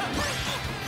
Yeah.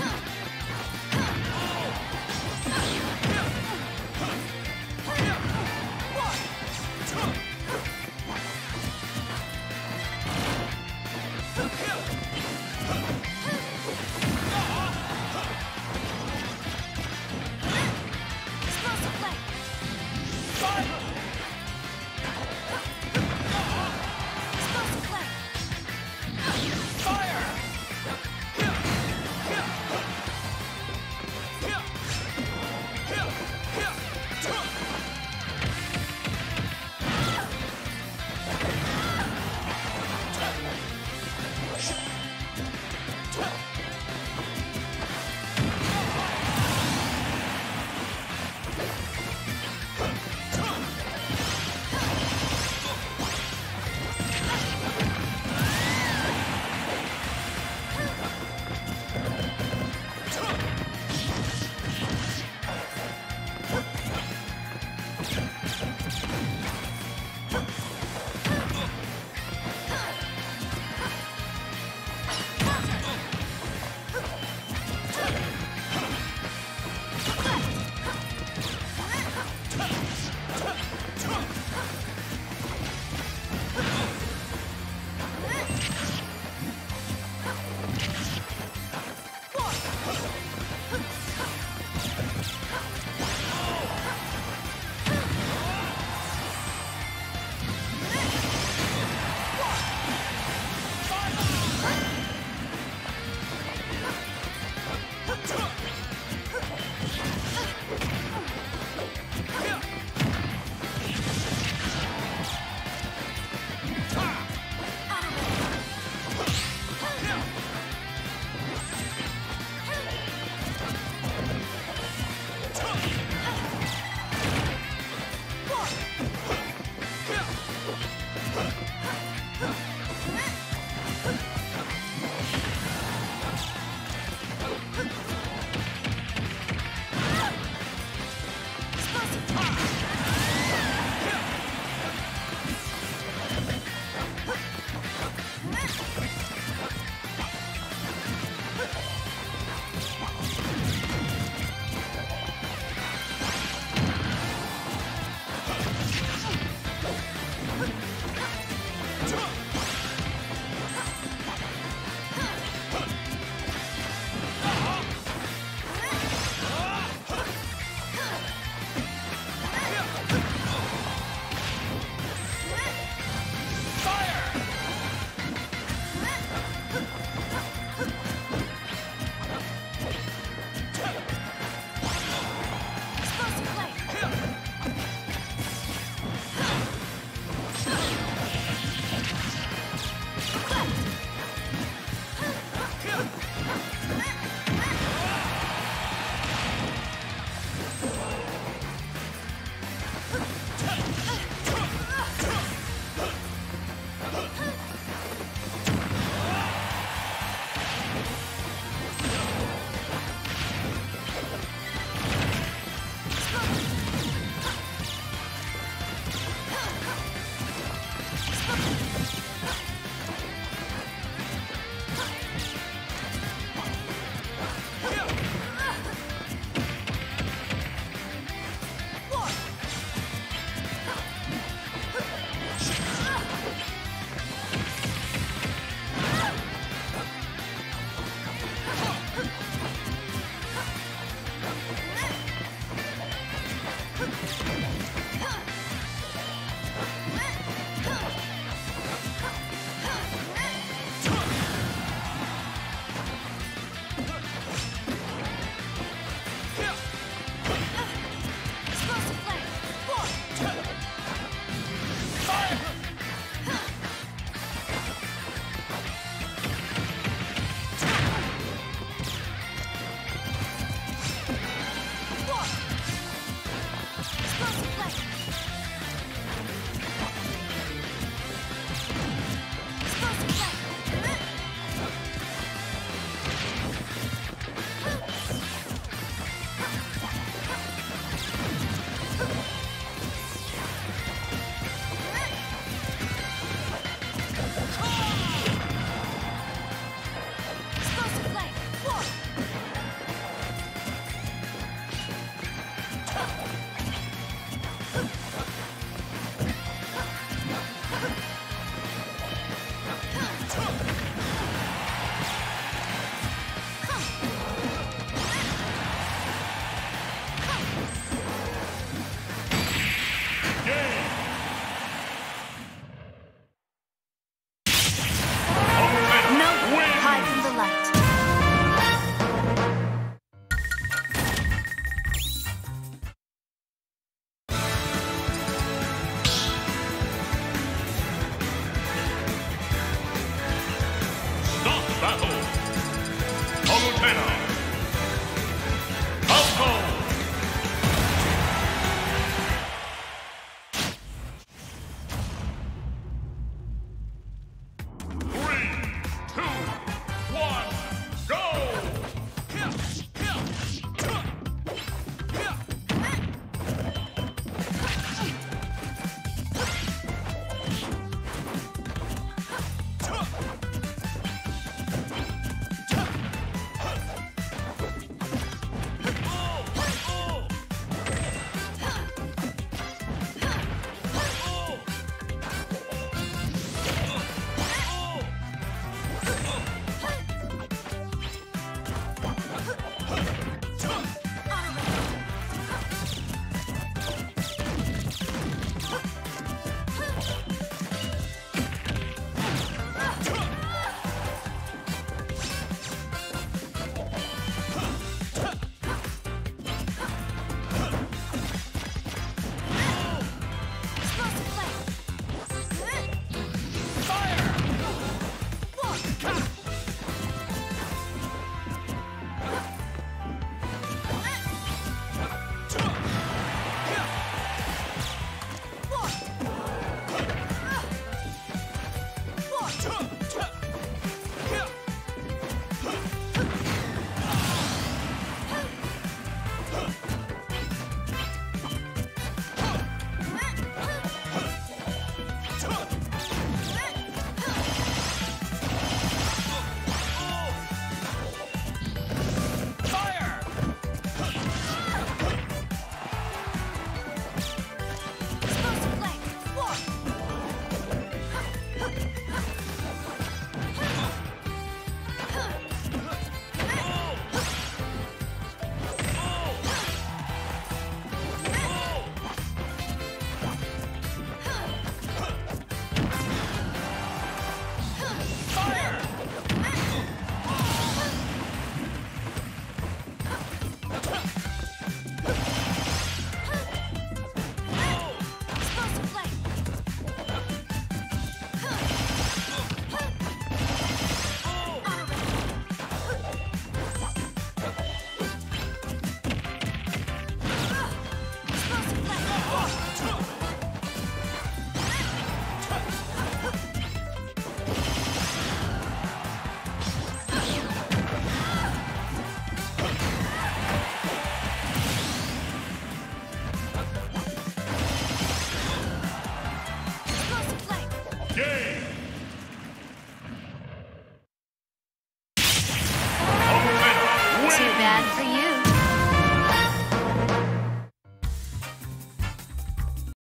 Explosive